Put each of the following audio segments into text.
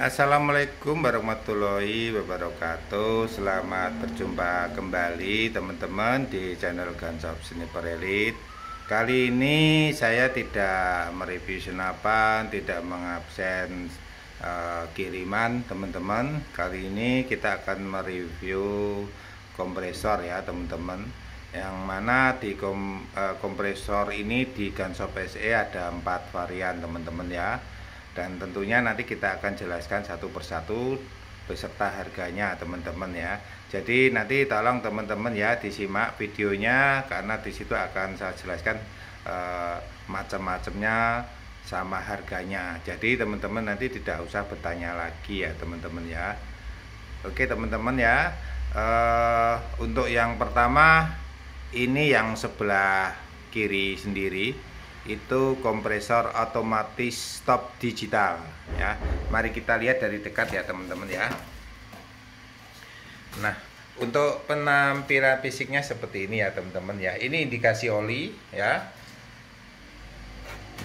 Assalamualaikum warahmatullahi wabarakatuh. Selamat berjumpa kembali teman-teman di channel Gansop Sniper Elite Kali ini saya tidak mereview senapan, tidak mengabsen uh, kiriman teman-teman. Kali ini kita akan mereview kompresor ya teman-teman. Yang mana di kom, uh, kompresor ini di Gansop SE ada empat varian teman-teman ya dan tentunya nanti kita akan jelaskan satu persatu beserta harganya teman-teman ya. Jadi nanti tolong teman-teman ya disimak videonya karena di situ akan saya jelaskan e, macam-macamnya sama harganya. Jadi teman-teman nanti tidak usah bertanya lagi ya teman-teman ya. Oke teman-teman ya. E, untuk yang pertama ini yang sebelah kiri sendiri itu kompresor otomatis stop digital ya. Mari kita lihat dari dekat ya teman-teman ya. Nah untuk penampilan fisiknya seperti ini ya teman-teman ya. Ini indikasi oli ya.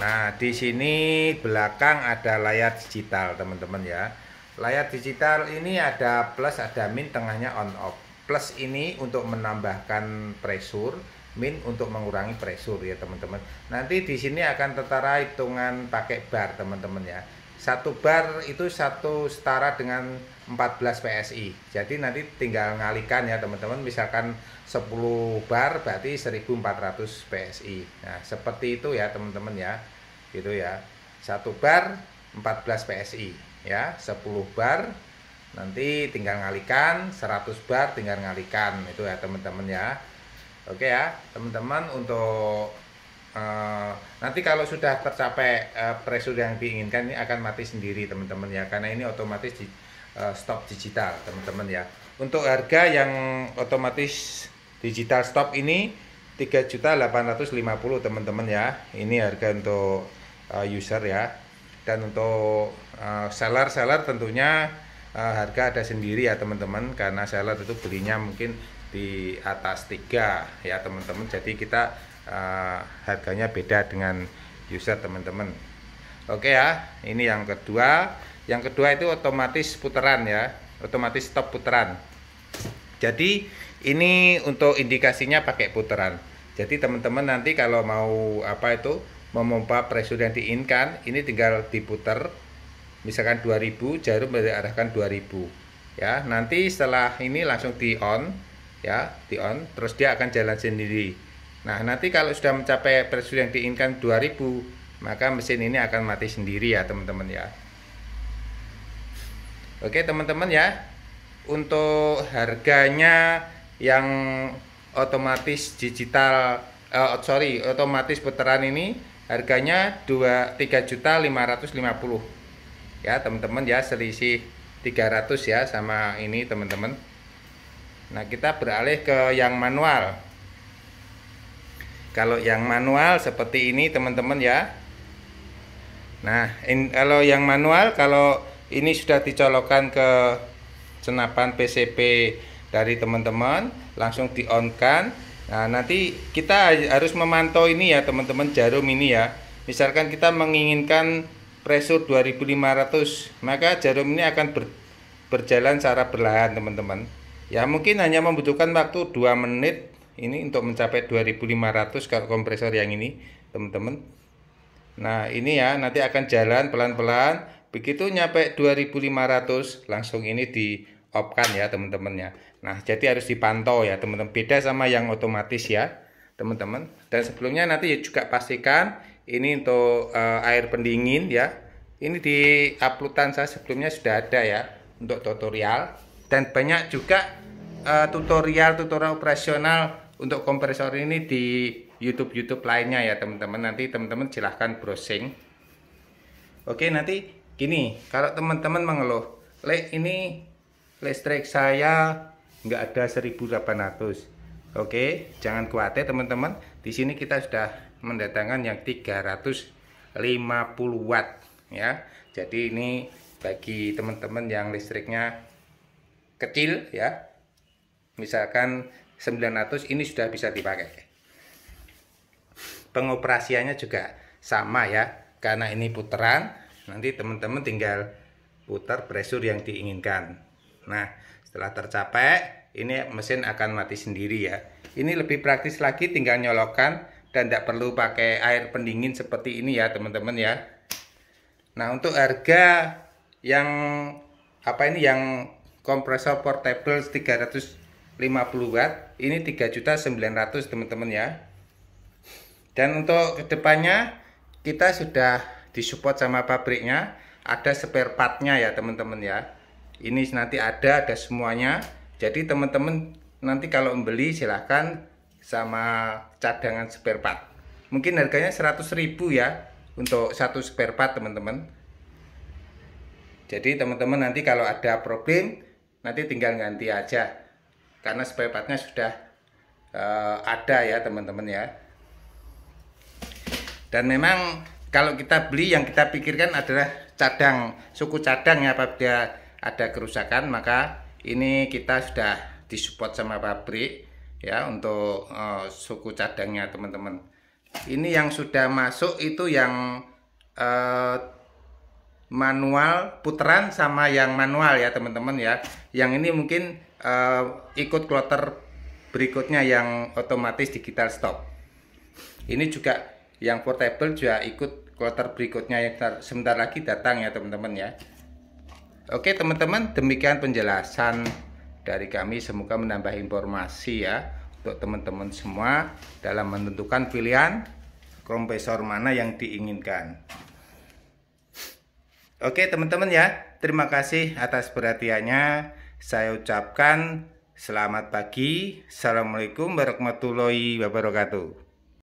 Nah di sini belakang ada layar digital teman-teman ya. Layar digital ini ada plus ada min tengahnya on off. Plus ini untuk menambahkan pressure min untuk mengurangi pressure ya teman-teman. Nanti di sini akan tertara hitungan pakai bar teman-teman ya. Satu bar itu satu setara dengan 14 PSI. Jadi nanti tinggal ngalikan ya teman-teman. Misalkan 10 bar berarti 1400 PSI. Nah, seperti itu ya teman-teman ya. Gitu ya. Satu bar 14 PSI ya. 10 bar nanti tinggal ngalikan 100 bar tinggal ngalikan itu ya teman-teman ya Oke ya, teman-teman untuk uh, nanti kalau sudah tercapai uh, pressure yang diinginkan ini akan mati sendiri teman-teman ya, karena ini otomatis di uh, stop digital teman-teman ya. Untuk harga yang otomatis digital stop ini 3.850 teman-teman ya. Ini harga untuk uh, user ya. Dan untuk uh, seller seller tentunya uh, harga ada sendiri ya teman-teman karena seller itu belinya mungkin di atas tiga ya teman-teman. Jadi kita uh, harganya beda dengan user teman-teman. Oke ya ini yang kedua. Yang kedua itu otomatis putaran ya otomatis stop putaran jadi ini untuk indikasinya pakai putaran jadi teman-teman nanti kalau mau apa itu memompa pressure yang diinginkan ini tinggal diputar misalkan 2000 jarum diarahkan 2000 ya nanti setelah ini langsung di on ya di on. Terus dia akan jalan sendiri. Nah nanti kalau sudah mencapai pressure yang diinginkan 2000 maka mesin ini akan mati sendiri ya teman-teman ya. Oke teman-teman ya. Untuk harganya yang otomatis digital uh, sorry otomatis putaran ini harganya 2 3.550 ya teman-teman ya selisih 300 ya sama ini teman-teman Nah, kita beralih ke yang manual. Kalau yang manual seperti ini teman-teman ya. Nah, in, kalau yang manual kalau ini sudah dicolokkan ke senapan PCP dari teman-teman, langsung di-on-kan. Nah, nanti kita harus memantau ini ya teman-teman jarum ini ya. Misalkan kita menginginkan pressure 2500, maka jarum ini akan ber, berjalan secara berlahan teman-teman ya mungkin hanya membutuhkan waktu 2 menit ini untuk mencapai 2500 kalau kompresor yang ini teman-teman. Nah ini ya nanti akan jalan pelan-pelan. Begitu nyampe 2500 langsung ini di kan ya teman-teman ya nah jadi harus dipantau ya teman-teman. Beda sama yang otomatis ya teman-teman. Dan sebelumnya nanti juga pastikan ini untuk uh, air pendingin ya. Ini di uploadan saya sebelumnya sudah ada ya untuk tutorial dan banyak juga uh, tutorial tutorial operasional untuk kompresor ini di YouTube YouTube lainnya ya teman-teman. Nanti teman-teman silahkan browsing. Oke nanti gini kalau teman-teman mengeluh le ini listrik saya nggak ada 1800 oke jangan khawatir teman-teman. Di sini kita sudah mendatangkan yang 350 watt ya. Jadi ini bagi teman-teman yang listriknya kecil ya. Misalkan 900 ini sudah bisa dipakai. Pengoperasiannya juga sama ya. Karena ini putaran nanti teman-teman tinggal putar pressure yang diinginkan. Nah setelah tercapai ini mesin akan mati sendiri ya. Ini lebih praktis lagi tinggal nyolokan dan tidak perlu pakai air pendingin seperti ini ya teman-teman ya. Nah untuk harga yang apa ini yang kompresor portable 350 watt. Ini 3.900 teman-teman ya. Dan untuk ke depannya kita sudah disupport sama pabriknya. Ada spare partnya ya teman-teman ya. Ini nanti ada ada semuanya. Jadi teman-teman nanti kalau membeli silahkan sama cadangan spare part. Mungkin harganya 100.000 ya untuk satu spare part teman-teman. Jadi teman-teman nanti kalau ada problem nanti tinggal ganti aja. Karena spare partnya sudah uh, ada ya teman-teman ya. Dan memang kalau kita beli yang kita pikirkan adalah cadang. Suku cadang ya apabila ada kerusakan maka ini kita sudah disupport sama pabrik ya untuk uh, suku cadangnya teman-teman. Ini yang sudah masuk itu yang uh, manual putaran sama yang manual ya teman-teman ya. Yang ini mungkin uh, ikut kloter berikutnya yang otomatis digital stop. Ini juga yang portable juga ikut kloter berikutnya yang sebentar lagi datang ya teman-teman ya. Oke teman-teman demikian penjelasan dari kami. Semoga menambah informasi ya untuk teman-teman semua dalam menentukan pilihan kompresor mana yang diinginkan Oke teman-teman ya, terima kasih atas perhatiannya. Saya ucapkan selamat pagi. Assalamualaikum warahmatullahi wabarakatuh.